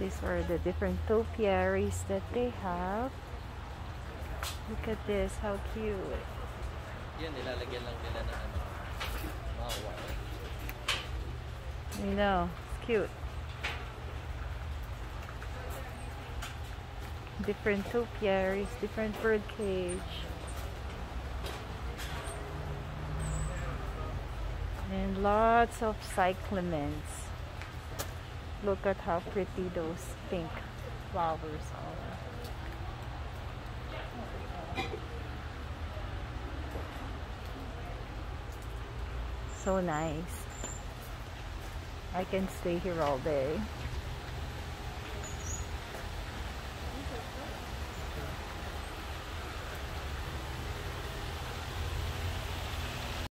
These are the different topiaries that they have. Look at this, how cute. Yan, nilalagyan lang nila ng ano, mga wire. I know, it's cute. Different topiaries, different bird cage. And lots of cyclamens. Look at how pretty those pink flowers are. So nice. I can stay here all day.